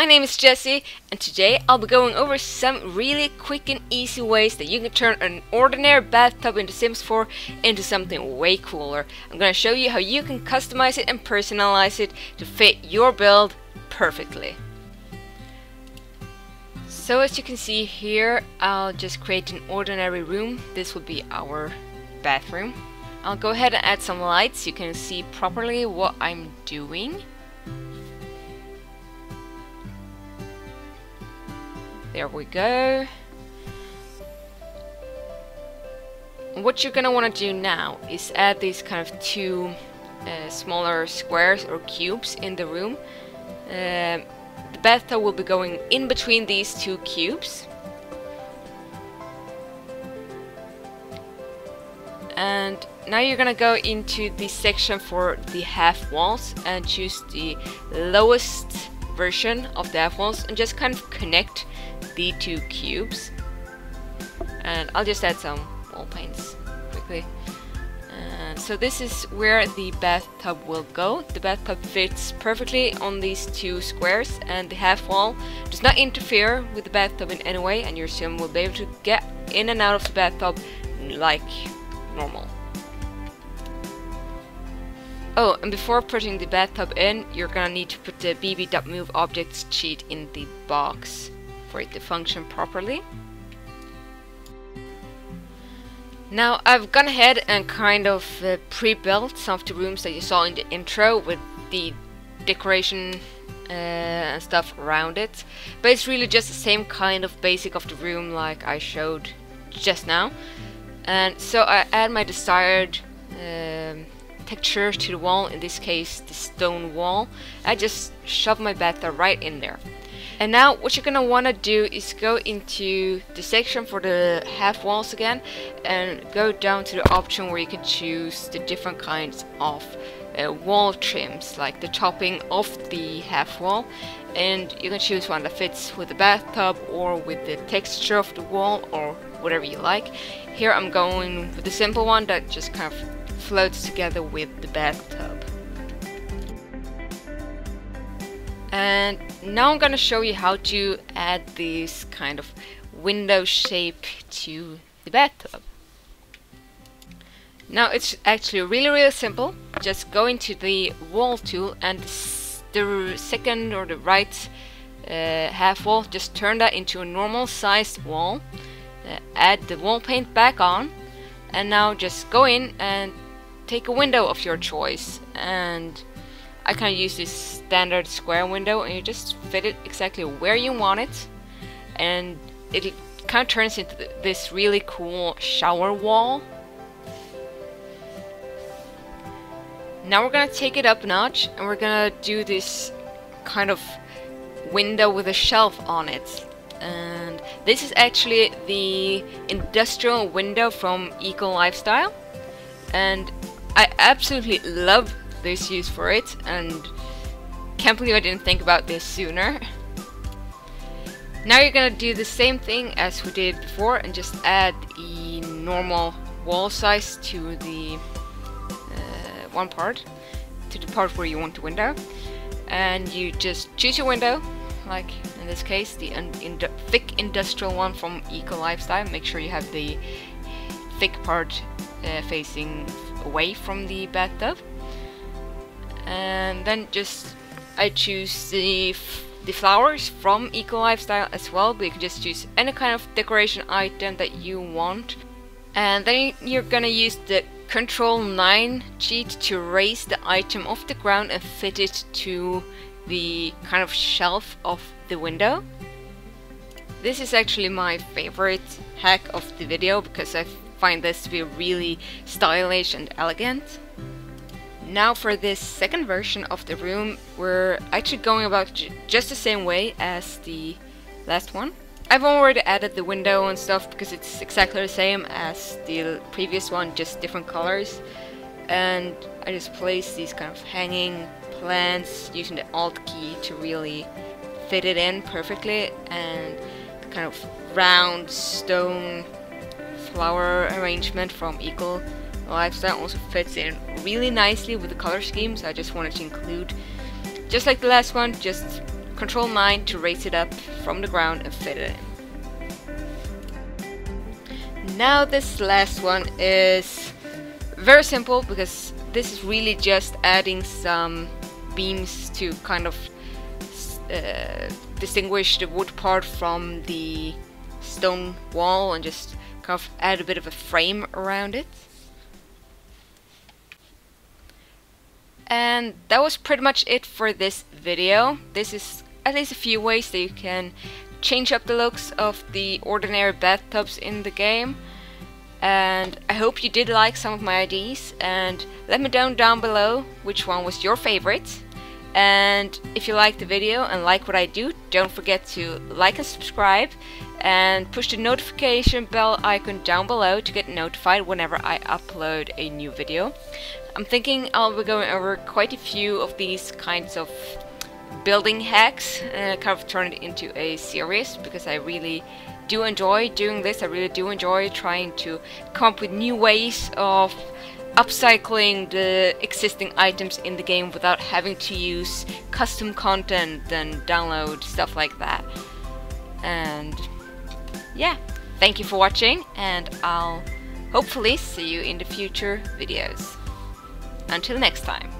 my name is Jessie and today I'll be going over some really quick and easy ways that you can turn an ordinary bathtub into Sims 4 into something way cooler. I'm gonna show you how you can customize it and personalize it to fit your build perfectly. So as you can see here, I'll just create an ordinary room. This will be our bathroom. I'll go ahead and add some lights so you can see properly what I'm doing. There we go. What you're gonna want to do now is add these kind of two uh, smaller squares or cubes in the room. Uh, the bathtub will be going in between these two cubes. And now you're gonna go into the section for the half walls and choose the lowest version of the half walls and just kind of connect the two cubes. And I'll just add some wall paints quickly. So this is where the bathtub will go. The bathtub fits perfectly on these two squares and the half wall does not interfere with the bathtub in any way and your sim will be able to get in and out of the bathtub like normal. Oh, and before putting the bathtub in, you're gonna need to put the bb.move objects cheat in the box for it to function properly. Now I've gone ahead and kind of uh, pre-built some of the rooms that you saw in the intro with the decoration uh, and stuff around it. But it's really just the same kind of basic of the room like I showed just now. And so I add my desired um, texture to the wall, in this case the stone wall. I just shove my bathtub right in there. And now what you're gonna wanna do is go into the section for the half walls again and go down to the option where you can choose the different kinds of uh, wall trims like the topping of the half wall and you can choose one that fits with the bathtub or with the texture of the wall or whatever you like. Here I'm going with the simple one that just kind of floats together with the bathtub. And now I'm gonna show you how to add this kind of window shape to the bathtub. Now it's actually really really simple. Just go into the wall tool and the second or the right uh, half wall, just turn that into a normal sized wall. Uh, add the wall paint back on and now just go in and take a window of your choice and I kind of use this standard square window and you just fit it exactly where you want it. And it kind of turns into this really cool shower wall. Now we're gonna take it up a notch and we're gonna do this kind of window with a shelf on it. And this is actually the industrial window from Eco Lifestyle. And I absolutely love this use for it and can't believe I didn't think about this sooner. Now you're gonna do the same thing as we did before and just add a normal wall size to the uh, one part, to the part where you want the window. And you just choose your window, like in this case, the thick industrial one from Eco Lifestyle. Make sure you have the thick part uh, facing away from the bathtub and then just I choose the the flowers from Eco Lifestyle as well but you can just choose any kind of decoration item that you want. And then you're gonna use the control 9 cheat to raise the item off the ground and fit it to the kind of shelf of the window. This is actually my favorite hack of the video because I find this to be really stylish and elegant now for this second version of the room, we're actually going about just the same way as the last one. I've already added the window and stuff because it's exactly the same as the previous one, just different colors. And I just place these kind of hanging plants using the Alt key to really fit it in perfectly and the kind of round stone flower arrangement from Eco lifestyle also fits in really nicely with the color scheme so I just wanted to include just like the last one just Control 9 to raise it up from the ground and fit it in. Now this last one is very simple because this is really just adding some beams to kind of uh, distinguish the wood part from the stone wall and just kind of add a bit of a frame around it. And that was pretty much it for this video. This is at least a few ways that you can change up the looks of the ordinary bathtubs in the game. And I hope you did like some of my ideas and let me know down below which one was your favorite. And if you like the video and like what I do, don't forget to like and subscribe and push the notification bell icon down below to get notified whenever I upload a new video. I'm thinking I'll be going over quite a few of these kinds of building hacks and uh, kind of turn it into a series because I really do enjoy doing this. I really do enjoy trying to come up with new ways of upcycling the existing items in the game without having to use custom content and download stuff like that. And yeah, thank you for watching and I'll hopefully see you in the future videos. Until next time.